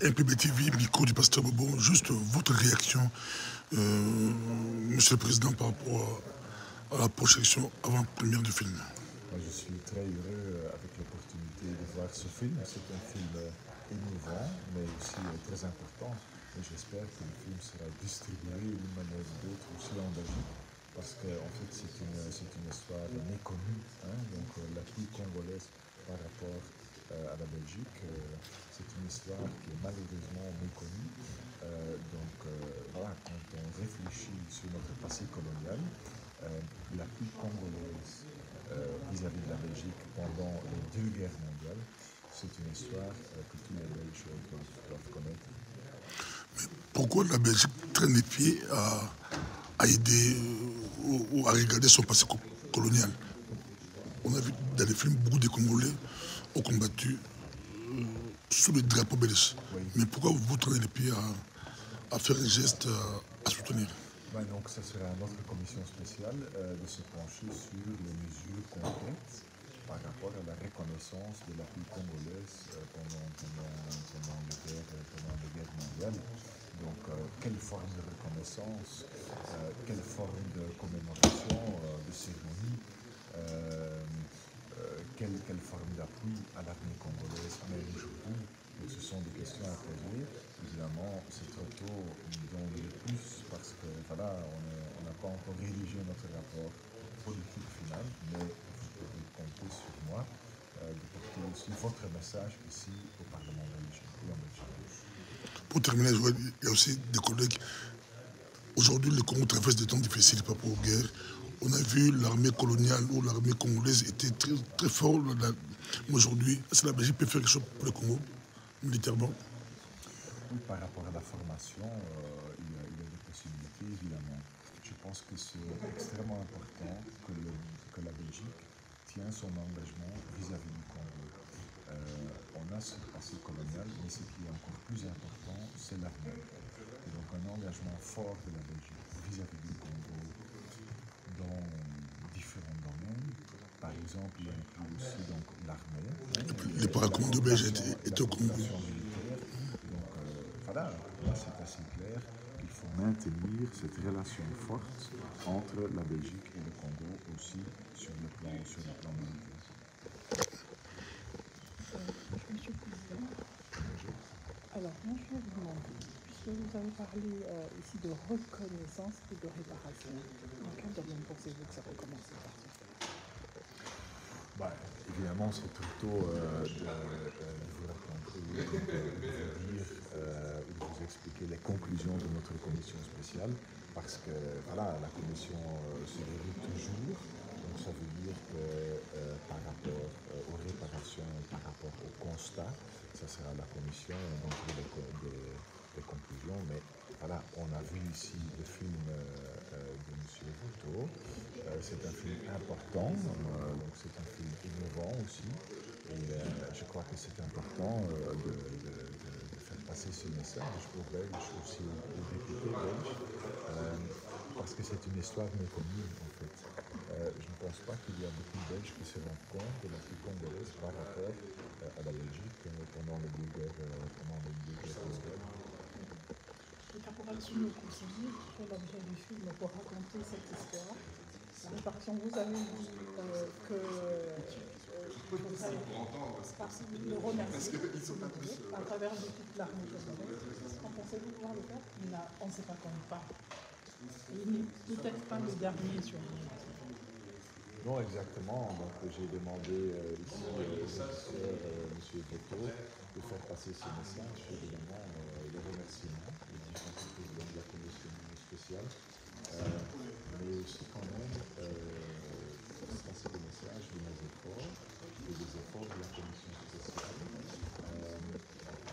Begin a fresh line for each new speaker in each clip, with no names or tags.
MPBTV, micro du pasteur Bobo. Juste votre réaction, euh, Monsieur le Président, par rapport à, la projection avant-première du film.
je suis très heureux euh, avec l'opportunité de voir ce film. C'est un film euh, émouvant, mais aussi très important. Et j'espère que le film sera distribué d'une manière ou d'autre aussi en Belgique parce qu'en en fait c'est une, une, histoire méconnue, hein, donc la pluie congolaise par rapport à la Belgique. c'est une histoire qui est malheureusement méconnue. donc voilà, quand on réfléchit sur notre passé colonial, la pluie congolaise vis-à-vis de la Belgique pendant les deux guerres mondiales, c'est une histoire que tous les Belges doivent, connaître.
Mais pourquoi la Belgique traîne les pieds à, aider ou à regarder son passé colonial On a vu dans les films beaucoup de Congolais ont combattu euh, sous le drapeau belge. Mais pourquoi vous traînez les pieds à, faire un geste à, soutenir?
Donc, ce sera notre commission spéciale euh, de se pencher sur les mesures concrètes par rapport à la reconnaissance de la vie congolaise euh, pendant, pendant, pendant, les guerres, pendant les guerres mondiales. Donc, quelle forme de reconnaissance, quelle forme de commémoration, de cérémonie quelle, quelle, forme d'appui à l'armée congolaise, même aujourd'hui. ce sont des questions à poser. Évidemment, c'est trop tôt d'en dire plus parce que voilà, on n'a pas encore rédigé notre rapport politique final, mais vous pouvez compter sur moi euh, de porter aussi votre message ici au Parlement belge et en Belgique.
Pour terminer, il y a aussi des collègues. Aujourd'hui, le Congo traverse des temps difficiles par rapport aux guerres on a vu l'armée coloniale ou l'armée congolaise était très, très forte. Aujourd'hui, est-ce que la Belgique peut faire quelque chose pour le Congo, militairement
par rapport à la formation, euh, il, y a, des possibilités, évidemment. Je pense que c'est extrêmement important que, la Belgique tienne son engagement vis-à-vis du Congo. Euh, on a ce passé colonial, mais ce qui est encore plus important, c'est l'armée. donc un engagement fort de la Belgique vis-à-vis du Congo dans différents domaines. Par exemple, il y a aussi donc l'armée.
Les paracommandos belges étaient au Congo. Donc
euh, voilà, c'est assez clair. Il faut maintenir cette relation forte entre la Belgique et le Congo aussi sur le plan, sur le plan militaire.
Monsieur le Président, alors moi je vais vous demander vous avez parlé euh, ici de reconnaissance et de réparation. Dans quel domaine pensez-vous que ça va commencer
bah, Évidemment, c'est plutôt euh, de, vous raconter, de, vous dire euh, de vous expliquer les conclusions de notre commission spéciale, parce que voilà, la commission se déroule toujours. Donc ça veut dire que par rapport aux réparations, par rapport au constat, ça sera la commission donc, des, conclusions, mais voilà, on a vu ici le film euh, euh, de M. Vouto. Euh, c'est un film important, donc c'est un film innovant aussi, et je crois que c'est important de, faire passer ce message aux Belges, aussi aux, députés belges, parce que c'est une histoire méconnue en fait. je ne pense pas qu'il y a beaucoup de Belges qui se rendent compte de la congolaise par rapport à la Belgique pendant deux guerres, pendant
nos conseillers qui fait l'objet du film pour raconter cette histoire. La réparation, vous avez dit euh, que euh, le remercier à travers toute l'armée. Qu'en pensez-vous pouvoir le faire On ne sait pas quand pas. Il n'est peut-être pas le dernier sur
non, exactement. Donc, j'ai demandé euh, ici au euh, M. Boto de faire passer ce message, évidemment, euh, le remerciement de la commission spéciale, euh, mais aussi quand même euh, passer le message de nos efforts et des efforts de la commission spéciale.
Euh,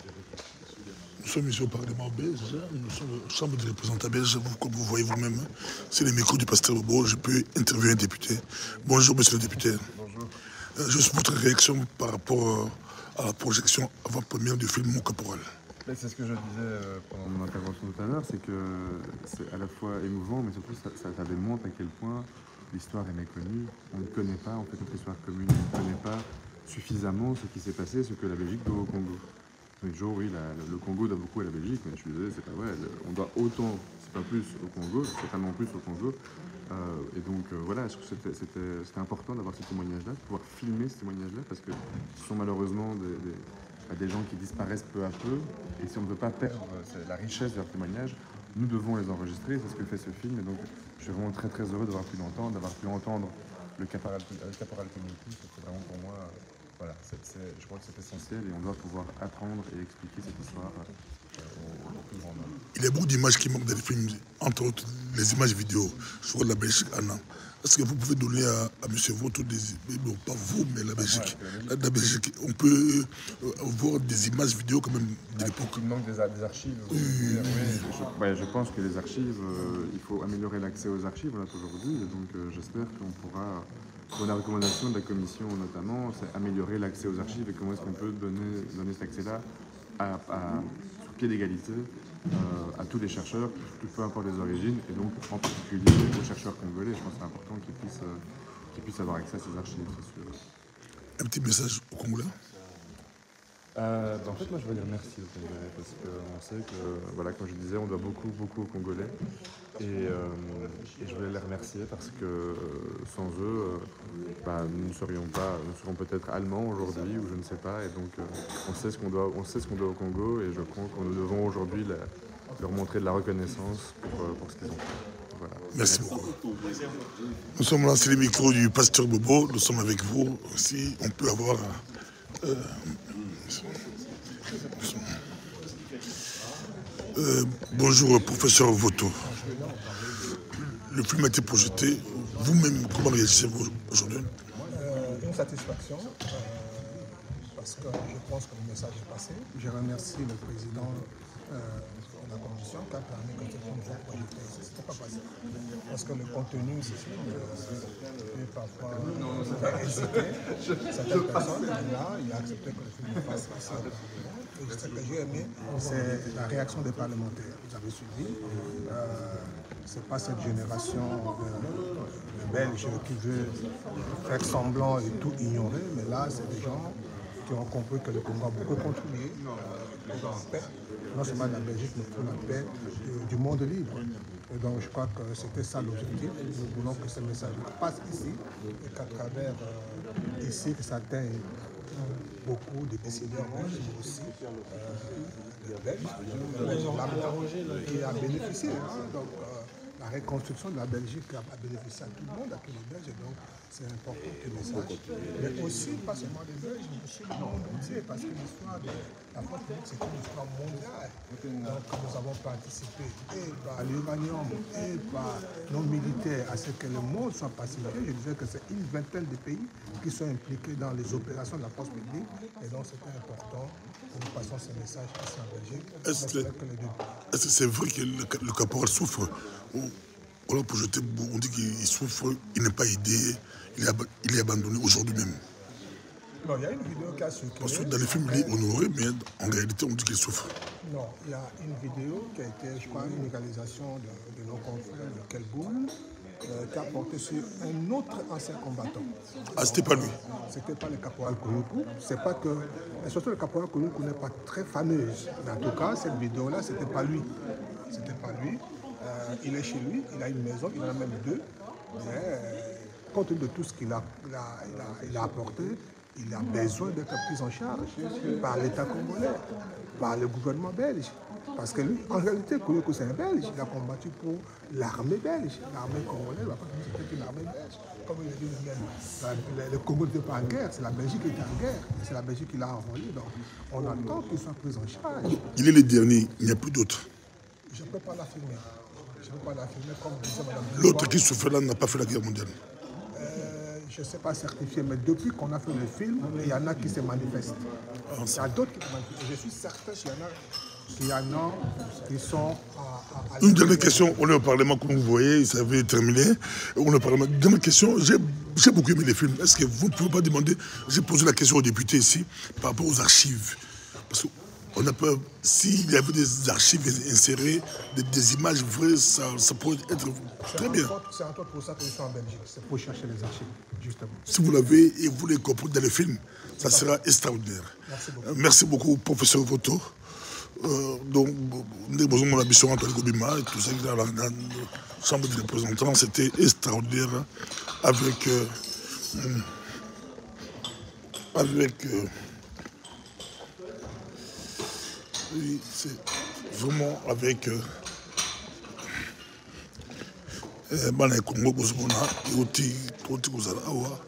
nous sommes ici au Parlement belge, nous sommes la Chambre des représentants belges, comme vous voyez vous-même, c'est les micros du pasteur Bobo, je peux interviewer un député. Bonjour monsieur le député.
Bonjour.
Euh, juste votre réaction par rapport à la projection avant-première du film Mon Caporal.
C'est ce que je disais euh, pendant mon intervention tout à l'heure, c'est que c'est à la fois émouvant, mais surtout ça, ça, démontre à quel point l'histoire est méconnue. On ne connaît pas, en fait, notre histoire commune, on ne connaît pas suffisamment ce qui s'est passé, ce que la Belgique doit au Congo. Oui, le Congo doit beaucoup à la Belgique, mais je suis désolé, c'est pas vrai. On doit autant, c'est pas plus au Congo, c'est tellement plus au Congo. Euh, et donc euh, voilà, je trouve que c'était- important d'avoir ce témoignage-là, de pouvoir filmer ce témoignage-là, parce que ce sont malheureusement des, gens qui disparaissent peu à peu. Et si on ne veut pas perdre euh, la richesse de leur témoignage, nous devons les enregistrer. C'est ce que fait ce film. Et donc, je suis vraiment très très heureux d'avoir pu l'entendre, d'avoir pu entendre le caporal, le. C'est vraiment pour moi, voilà, c'est- c'est- je crois que c'est essentiel et on doit pouvoir apprendre et expliquer cette histoire euh, au, au plus grand nombre.
Il y a beaucoup d'images qui manquent dans les films, entre autres les images vidéo sur la Belgique. Anna. Est-ce que vous pouvez donner à, à M. Voto des non pas vous, mais la Belgique, la, la Belgique, on peut euh, voir des images vidéo quand même de l'époque.
Il manque des, des archives. voulez dire, oui. je, ouais, je pense que les archives, euh, il faut améliorer l'accès aux archives, on l'a aujourd'hui, et donc euh, j'espère qu'on pourra, la recommandation de la commission notamment, c'est améliorer l'accès aux archives et comment est-ce qu'on peut donner, cet accès-là à, sur pied d'égalité euh, à tous les chercheurs, peu importe les origines, et donc en particulier aux chercheurs congolais. Je pense que c'est important qu'ils puissent, euh, puissent avoir accès à ces archives, c'est sûr.
Un petit message au Congolais?
Euh, bah, en fait, moi, je veux dire merci aux Congolais parce qu'on sait que, voilà, comme je disais, on doit beaucoup, beaucoup aux Congolais. Et, euh, et je voulais les remercier parce que euh, sans eux, bah, nous ne serions pas, nous serions peut-être allemands aujourd'hui ou je ne sais pas. Et donc, on sait ce qu'on doit, on sait ce qu'on doit au Congo et je crois qu'on nous devons aujourd'hui leur montrer de la reconnaissance pour, ce qu'ils ont fait. Voilà.
Merci beaucoup. Nous sommes c'est les micros du pasteur Bobo. Nous sommes avec vous aussi. On peut avoir. Euh, bonjour, professeur Voto. Le film a été projeté. Vous-même, comment réagissez-vous aujourd'hui?
Euh, une satisfaction euh, parce que je pense que le message est passé. Je remercie le président de la commission qui a permis que ce film soit. Ce n'était pas facile parce que le contenu film euh, peut parfois hésiter certaines personnes. Là, il a accepté que le film fasse. Et ce que j'ai aimé, c'est la réaction des parlementaires. Vous avez suivi. Euh, c'est pas cette génération de, de Belges qui veut faire semblant et tout ignorer, mais là, c'est des gens qui ont compris que le Congo a beaucoup contribué euh, paix, non seulement de la Belgique, mais pour la paix du, du monde libre. Et donc, je crois que c'était ça l'objectif. Nous voulons que ce message passe ici et qu'à travers euh, ici, que ça atteigne euh, beaucoup de décideurs mais aussi euh, des Belges, euh, qui a bénéficié. hein. Euh, la reconstruction de la Belgique a bénéficié à tout le monde, à tous les Belges, et donc c'est important que le message. Mais aussi, pas seulement les Belges, mais aussi le monde entier, parce que l'histoire de la France publique, c'est une histoire mondiale. Donc nous avons participé et par l'uranium et par nos militaires à ce que le monde soit pacifié. Je disais que c'est une vingtaine de pays qui sont impliqués dans les opérations de la force publique, et donc c'était important que nous passions ce message ici en Belgique.
Est-ce que-
Mais c'est vrai que les deux-
Est-ce que c'est vrai que le, le caporal souffre On, dit qu'il souffre, il n'est pas aidé, il est, ab- il est abandonné aujourd'hui même.
Non, il y a une vidéo qui a
Parce que
circulé.
dans les films, il est honoré, mais en réalité, on dit qu'il souffre.
Non, il y a une vidéo qui a été, je crois, une réalisation de, de nos confrères de Kelboum, euh, qui a porté sur un autre ancien combattant.
Ah, c'était pas lui.
C'était pas le caporal Kouroukou. C'est pas que. et surtout le caporal Kouroukou n'est pas très fameuse. Mais en tout cas, cette vidéo-là, c'était pas lui. C'était pas lui. Euh, il est chez lui, il a une maison, il en a même deux. Mais euh, compte tenu de tout ce qu'il a, il a, il a- il a apporté, il a besoin d'être pris en charge par l'État congolais, par le gouvernement belge. Parce que lui, en réalité, Kouroukou, c'est un Belge. Il a combattu pour l'armée belge. L'armée congolaise, va pas c'était une armée belge. Comme il a dit lui-même, le Congo n'était pas en guerre, c'est la Belgique qui était en guerre. C'est la Belgique qui l'a enrôlé. Donc, on attend qu'il soit pris en charge.
Il est le dernier, il n'y a plus d'autres.
Je ne peux pas l'affirmer.
L'autre qui souffre là n'a pas fait la guerre mondiale.
Euh, je ne sais pas certifier, mais depuis qu'on a fait le film, il y en a qui se manifestent. Il y a d'autres qui se manifestent. Je suis certain qu'il y en a, y en a qui sont à, à- à
Une dernière question, on est au Parlement, comme vous voyez, ça avait terminé. On est au Parlement. Dernière question, j'ai j'ai beaucoup aimé les films. Est-ce que vous ne pouvez pas demander, j'ai posé la question aux députés ici, par rapport aux archives. Parce que on a peur, s'il y avait des archives insérées, des, des images vraies, ça, ça pourrait être très bien.
C'est entre autres pour ça que je suis en Belgique, c'est pour chercher les archives, justement.
Si vous l'avez et vous les comprenez dans le film, ça sera extraordinaire.
Merci beaucoup.
Euh, Merci beaucoup, professeur Voto. Euh, donc, nous avons besoin de la mission Antoine Gobima et tout ça dans la, dans la Chambre des représentants. C'était extraordinaire hein, avec. euh, hum, avec. euh, oui, c'est vraiment avec. euh, eh, bana ya congo bozomona euti toti kozala awa